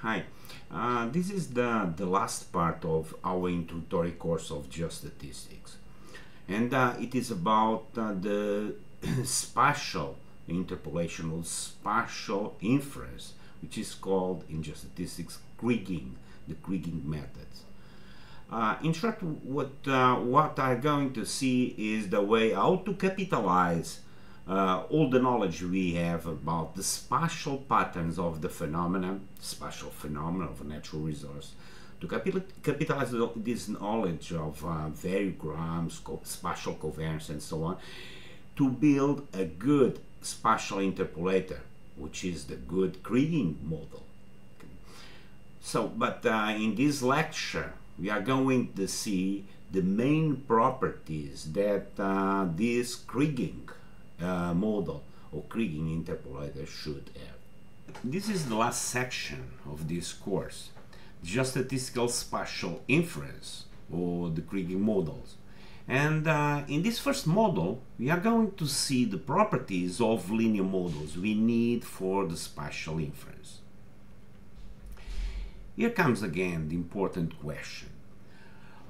Hi, uh, this is the, the last part of our introductory course of geostatistics. And uh, it is about uh, the spatial interpolation or spatial inference, which is called in geostatistics kriging, the kriging methods. Uh, in short, what, uh, what I'm going to see is the way how to capitalize uh, all the knowledge we have about the spatial patterns of the phenomena, spatial phenomena of a natural resource, to capital capitalize this knowledge of uh, variograms, co spatial covariance, and so on, to build a good spatial interpolator, which is the good Kriging model. So, but uh, in this lecture, we are going to see the main properties that uh, this Kriging uh, model or Kriging interpolator should have. This is the last section of this course, geostatistical spatial inference or the Kriging models. And uh, in this first model, we are going to see the properties of linear models we need for the spatial inference. Here comes again the important question.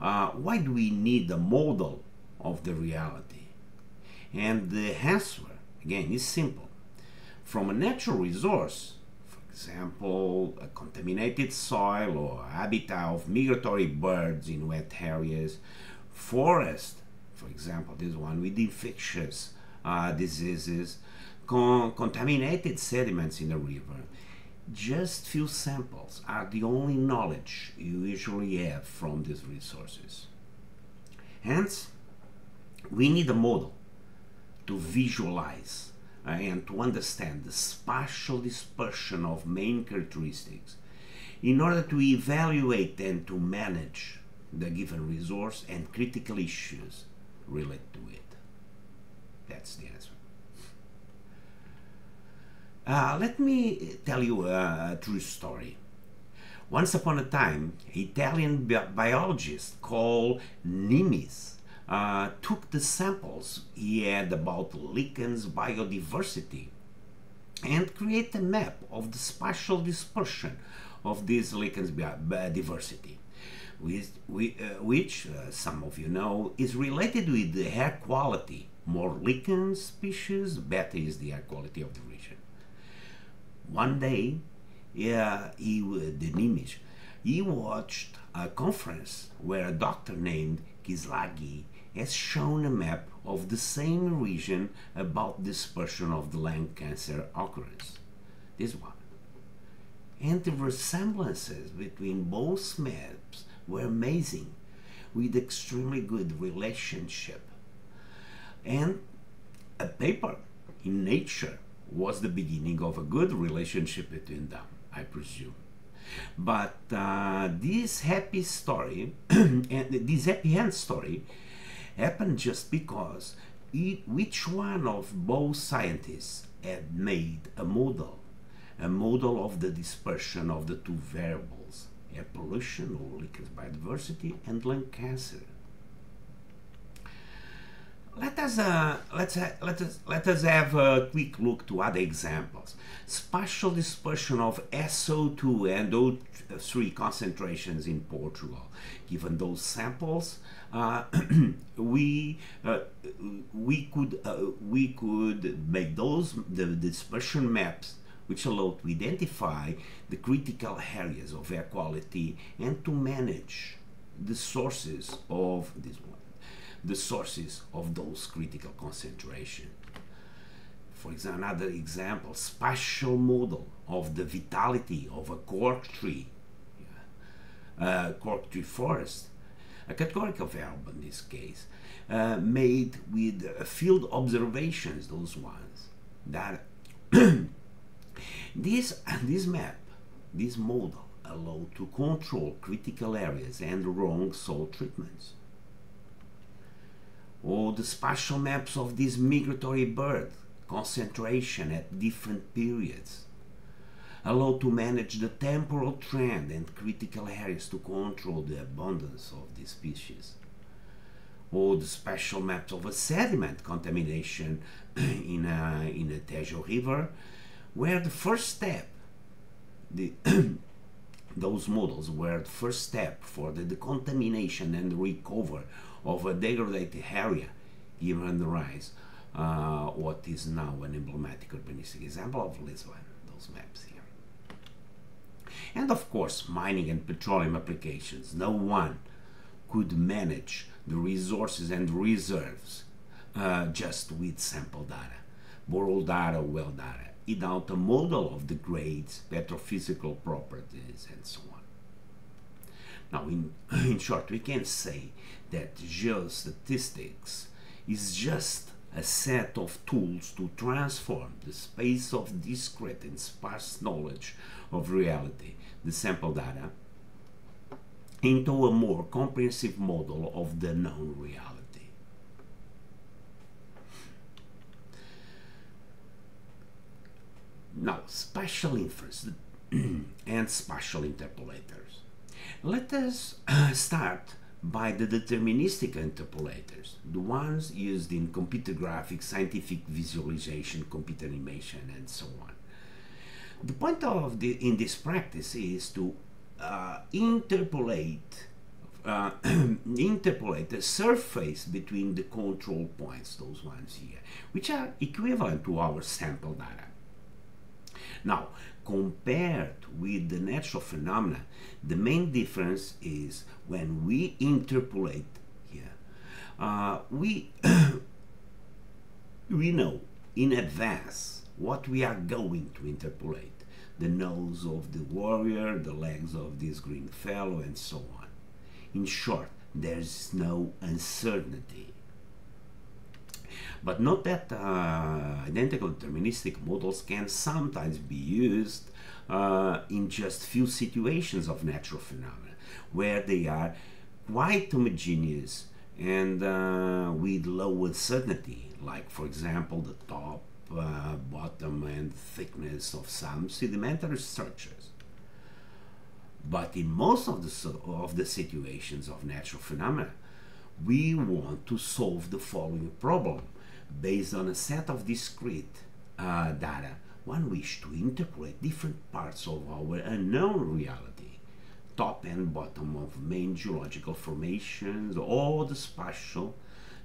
Uh, why do we need a model of the reality? And the answer, again, is simple. From a natural resource, for example, a contaminated soil or habitat of migratory birds in wet areas, forest, for example, this one with infectious uh, diseases, con contaminated sediments in a river, just few samples are the only knowledge you usually have from these resources. Hence, we need a model to visualize uh, and to understand the spatial dispersion of main characteristics in order to evaluate and to manage the given resource and critical issues related to it. That's the answer. Uh, let me tell you a true story. Once upon a time, Italian bi biologist called Nimis uh, took the samples he had about lichens biodiversity and create a map of the spatial dispersion of this lichens biodiversity, which, uh, which uh, some of you know, is related with the air quality. More lichen species, better is the air quality of the region. One day, yeah, he, the Nimis, he watched a conference where a doctor named Cislaghi has shown a map of the same region about dispersion of the lung cancer occurrence. This one. And the resemblances between both maps were amazing, with extremely good relationship. And a paper in Nature was the beginning of a good relationship between them, I presume. But uh, this happy story, and this happy end story, happened just because each one of both scientists had made a model, a model of the dispersion of the two variables, air pollution or lichen biodiversity and lung cancer. Let us, uh, let's, let, us, let us have a quick look to other examples. Spatial dispersion of SO2 and O3 concentrations in Portugal. Given those samples, we uh, we could uh, we could make those the dispersion maps which allow to identify the critical areas of air quality and to manage the sources of this one, the sources of those critical concentration. For example, another example, spatial model of the vitality of a cork tree, uh, cork tree forest a categorical variable in this case, uh, made with field observations, those ones, that this, this map, this model, allow to control critical areas and wrong soil treatments. Or the spatial maps of this migratory bird concentration at different periods allow to manage the temporal trend and critical areas to control the abundance of these species. Or the spatial maps of a sediment contamination in a, in a Tejo river, where the first step, the those models were the first step for the decontamination and recover of a degraded area, given the rise uh, what is now an emblematic urbanistic example of Lisbon, those maps here. And of course, mining and petroleum applications. No one could manage the resources and reserves uh, just with sample data, borrowed data, well data, without a model of the grades, petrophysical properties, and so on. Now, in, in short, we can say that geostatistics is just a set of tools to transform the space of discrete and sparse knowledge of reality, the sample data, into a more comprehensive model of the known reality. Now, spatial inference and spatial interpolators. Let us start by the deterministic interpolators, the ones used in computer graphics, scientific visualization, computer animation, and so on. The point of the, in this practice is to uh, interpolate uh, interpolate the surface between the control points, those ones here, which are equivalent to our sample data. Now, compared with the natural phenomena, the main difference is when we interpolate here, uh, we we know in advance what we are going to interpolate. The nose of the warrior, the legs of this green fellow, and so on. In short, there's no uncertainty. But note that uh, identical deterministic models can sometimes be used uh, in just few situations of natural phenomena, where they are quite homogeneous and uh, with low uncertainty, like for example the top, uh, bottom and thickness of some sedimentary structures. But in most of the, of the situations of natural phenomena, we want to solve the following problem based on a set of discrete uh, data. One wish to interpret different parts of our unknown reality, top and bottom of main geological formations, or the spatial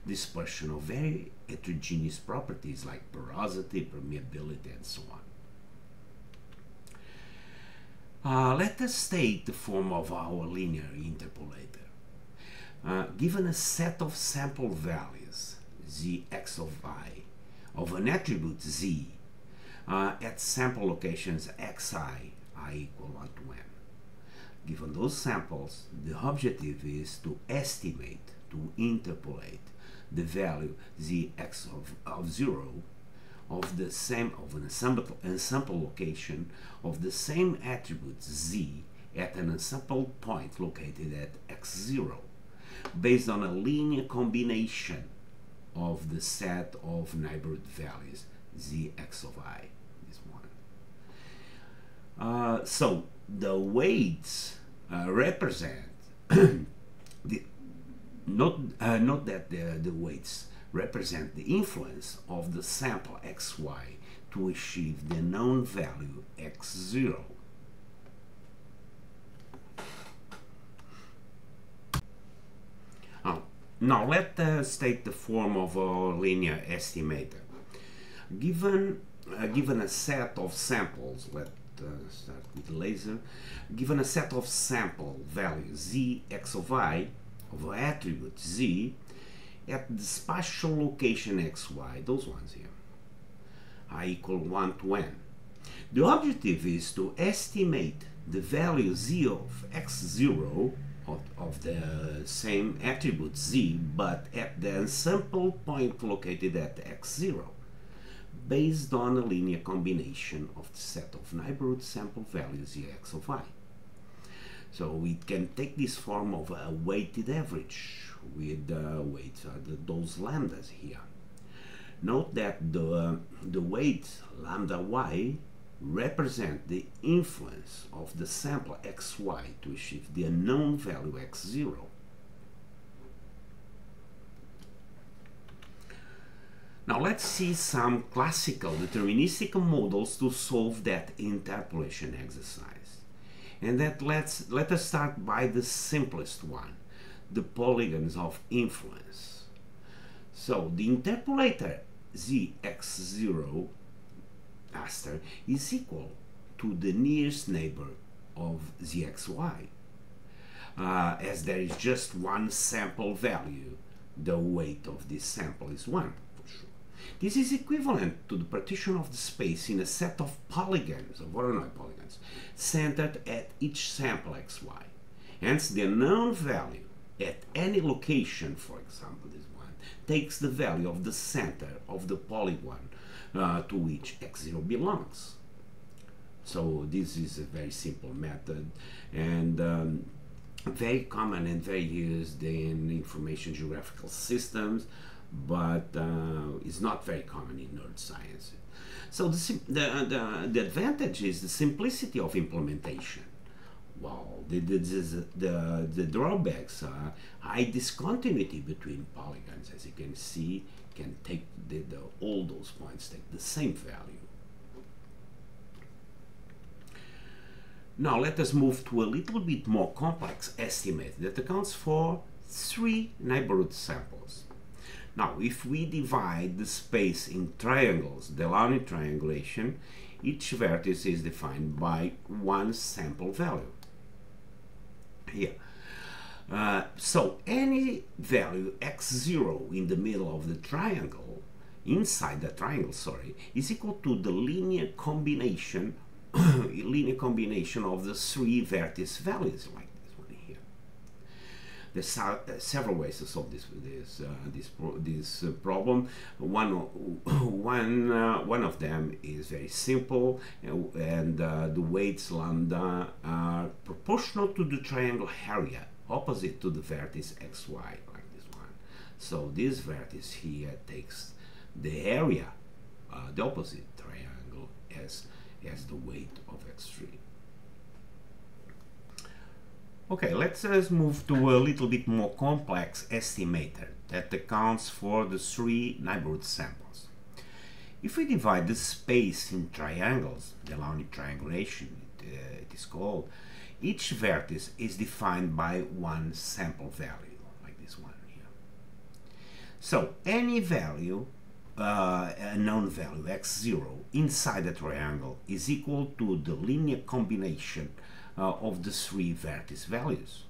dispersion of very heterogeneous properties like porosity, permeability, and so on. Uh, let us take the form of our linear interpolator. Uh, given a set of sample values, z x of i, of an attribute z, uh, at sample locations xi, i equal 1 to n. Given those samples, the objective is to estimate, to interpolate the value zx of, of 0 of the same of an ensemble, ensemble location of the same attribute z at an ensemble point located at x0 based on a linear combination of the set of neighborhood values zx of i is one. Uh, so the weights uh, represent not uh, not that the, the weights represent the influence of the sample xy to achieve the known value x0 Now let us take the form of a linear estimator. Given, uh, given a set of samples, let uh, start with the laser, given a set of sample values z, x of i, of attribute z, at the spatial location xy, those ones here, i equal 1 to n. The objective is to estimate the value z of x0 of, of the same attribute z, but at the ensemble point located at x0, based on a linear combination of the set of neighborhood sample values x of i. So we can take this form of a weighted average with uh, weights are the, those lambdas here. Note that the, uh, the weight lambda y represent the influence of the sample xy to achieve the unknown value x0. Now let's see some classical deterministic models to solve that interpolation exercise. And that let's let us start by the simplest one, the polygons of influence. So the interpolator zx0 aster is equal to the nearest neighbor of zxy. Uh, as there is just one sample value, the weight of this sample is 1 for sure. This is equivalent to the partition of the space in a set of polygons, of Voronoi polygons, centered at each sample xy. Hence, the known value at any location, for example, this one, takes the value of the center of the polygon uh, to which x0 belongs. So this is a very simple method and um, very common and very used in information geographical systems, but uh, is not very common in neuroscience. So the, the, the, the, advantage is the simplicity of implementation. Well, the, the, the, the drawbacks are high discontinuity between polygons. As you can see, can take the, the, all those points take the same value. Now let us move to a little bit more complex estimate that accounts for three neighborhood samples. Now if we divide the space in triangles, Delaunay triangulation, each vertex is defined by one sample value. Here. Uh, so any value x0 in the middle of the triangle, inside the triangle, sorry, is equal to the linear combination linear combination of the three vertex values like. There's uh, several ways to solve this this uh, this pro this uh, problem. One one uh, one of them is very simple, and the weights lambda are proportional to the triangle area opposite to the vertex xy like this one. So this vertex here takes the area, uh, the opposite triangle as as the weight of x3. Okay, let's uh, move to a little bit more complex estimator that accounts for the three neighborhood samples. If we divide the space in triangles, the Delaunay triangulation it, uh, it is called, each vertex is defined by one sample value, like this one here. So any value uh, a known value x0 inside the triangle is equal to the linear combination uh, of the three vertex values.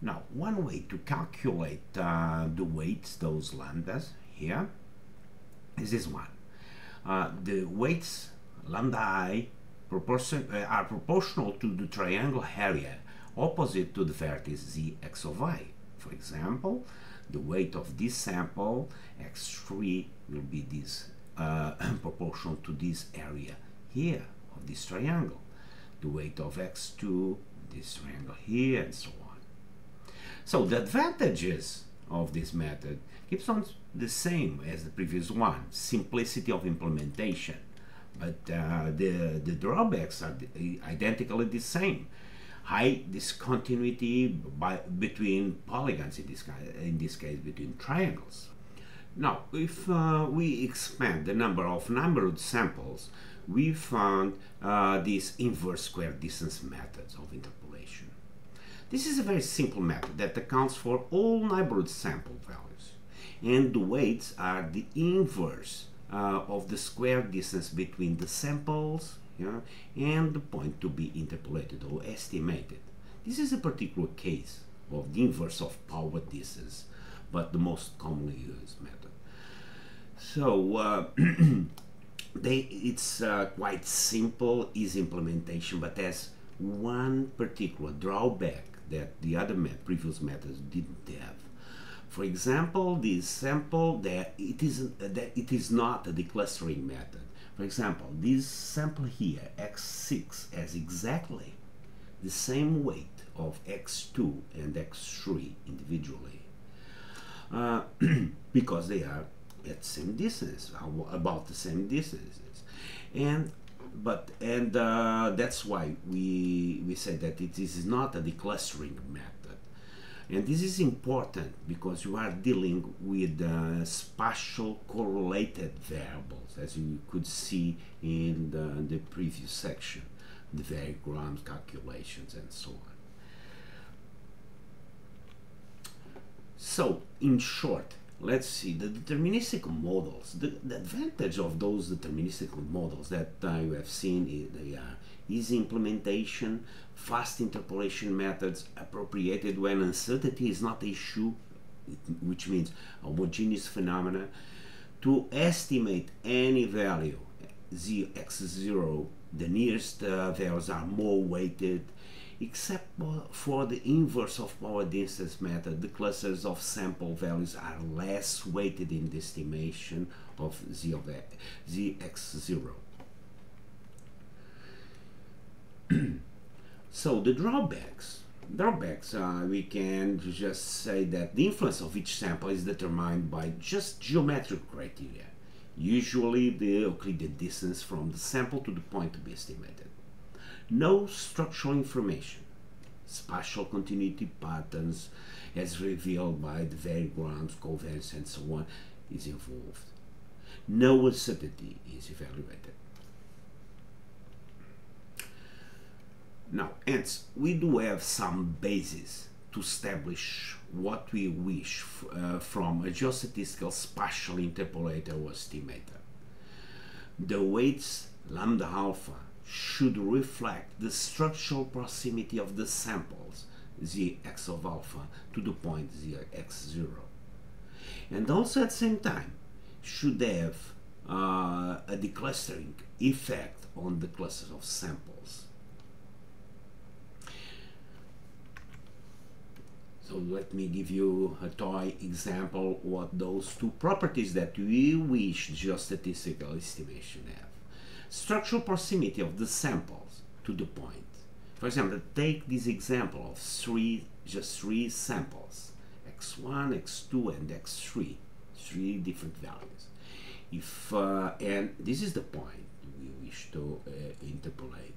Now, one way to calculate uh, the weights, those lambdas here, is this one. Uh, the weights lambda i proportion, uh, are proportional to the triangle area opposite to the vertex z x of i. For example, the weight of this sample x3 will be this uh, proportional to this area here of this triangle the weight of x2 this triangle here and so on. So the advantages of this method keeps on the same as the previous one simplicity of implementation. But uh, the the drawbacks are identically the same. High discontinuity by, between polygons in this, case, in this case between triangles. Now, if uh, we expand the number of neighborhood samples, we found uh, these inverse square distance methods of interpolation. This is a very simple method that accounts for all neighborhood sample values, and the weights are the inverse uh, of the square distance between the samples yeah, and the point to be interpolated or estimated. This is a particular case of the inverse of power distance, but the most commonly used method. So uh, they, it's uh, quite simple, easy implementation, but has one particular drawback that the other previous methods didn't have. For example, this sample that it is that it is not a declustering method. For example, this sample here, x6, has exactly the same weight of x2 and x3 individually uh, because they are at same distance, about the same distances. And but and uh, that's why we we said that it is not a declustering method and this is important because you are dealing with uh, spatial correlated variables, as you could see in the, the previous section. the variograms calculations and so on. So, in short, let's see the deterministic models. The, the advantage of those deterministic models that uh, you have seen is they are easy implementation, fast interpolation methods appropriated when uncertainty is not the issue, which means homogeneous phenomena, to estimate any value z x0 the nearest uh, values are more weighted except for the inverse of power distance method the clusters of sample values are less weighted in the estimation of z of zx0 so the drawbacks. Drawbacks uh, we can just say that the influence of each sample is determined by just geometric criteria usually the Euclidean distance from the sample to the point to be estimated no structural information. Spatial continuity patterns as revealed by the variograms covariance and so on is involved. No uncertainty is evaluated. Now, hence, we do have some basis to establish what we wish uh, from a geostatistical spatial interpolator or estimator. The weights lambda alpha should reflect the structural proximity of the samples zx of alpha to the point zx0 and also at the same time should have uh, a declustering effect on the clusters of samples So let me give you a toy example what those two properties that we wish geostatistical estimation have. Structural proximity of the samples to the point. For example, take this example of three, just three samples, x1, x2, and x3, three different values. If uh, and this is the point we wish to uh, interpolate.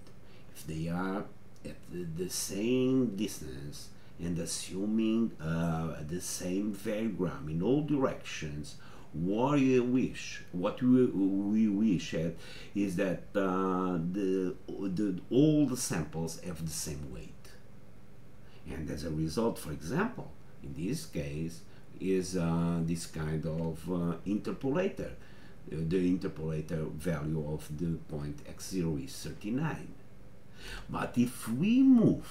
If they are at the, same distance and assuming uh, the same variogram in all directions what we wish what we, we wish at is that uh, the, the all the samples have the same weight. And as a result for example in this case is uh, this kind of uh, interpolator. The interpolator value of the point x0 is 39 but if we move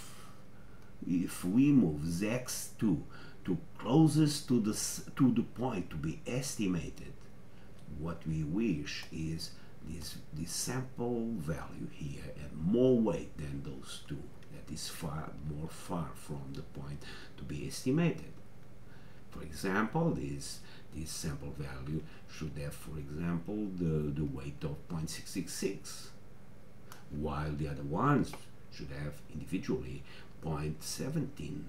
if we move x2 to closest to the, to the point to be estimated, what we wish is this, this sample value here have more weight than those two. That is far more far from the point to be estimated. For example, this this sample value should have, for example, the, the weight of 0.666, while the other ones should have individually 0.17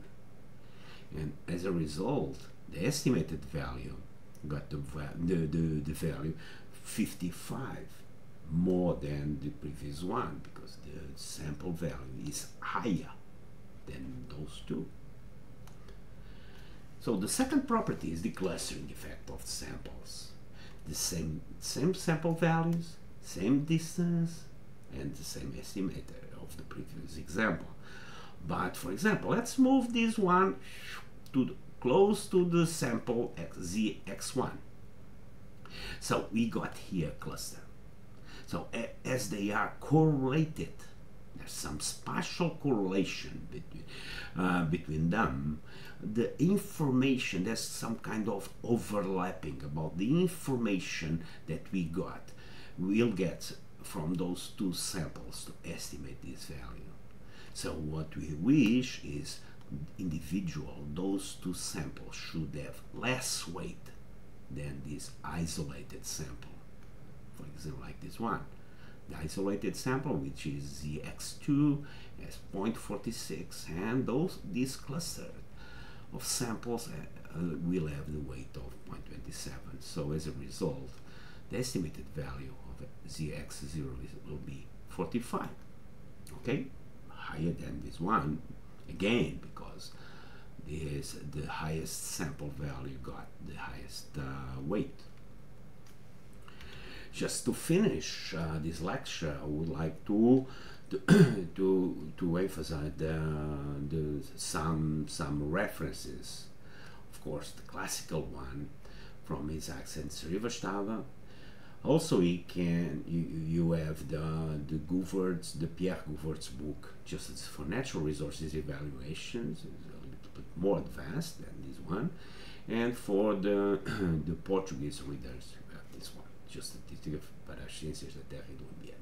and as a result the estimated value got the, the, the, the value 55 more than the previous one because the sample value is higher than those two. So the second property is the clustering effect of samples. The same, same sample values, same distance, and the same estimator of the previous example. But for example, let's move this one to close to the sample x, zx1. So we got here cluster. So as they are correlated, there's some spatial correlation between, uh, between them. The information, there's some kind of overlapping about the information that we got, we'll get from those two samples to estimate this value. So what we wish is individual, those two samples should have less weight than this isolated sample. For example, like this one. The isolated sample, which is the X2, has 0.46, and those this cluster of samples uh, uh, will have the weight of 0.27. So as a result, the estimated value of Zx0 will be 45. Okay? Higher than this one again because this the highest sample value got the highest uh, weight just to finish uh, this lecture I would like to to, to, to emphasize the, the some some references. Of course, the classical one from Isaaks Srivastava. Also, you can you, you have the the Goovaerts the Pierre Goovaerts book, just for natural resources evaluations, a little bit more advanced than this one, and for the the Portuguese readers, have this one, just as ciências da terra e do ambiente.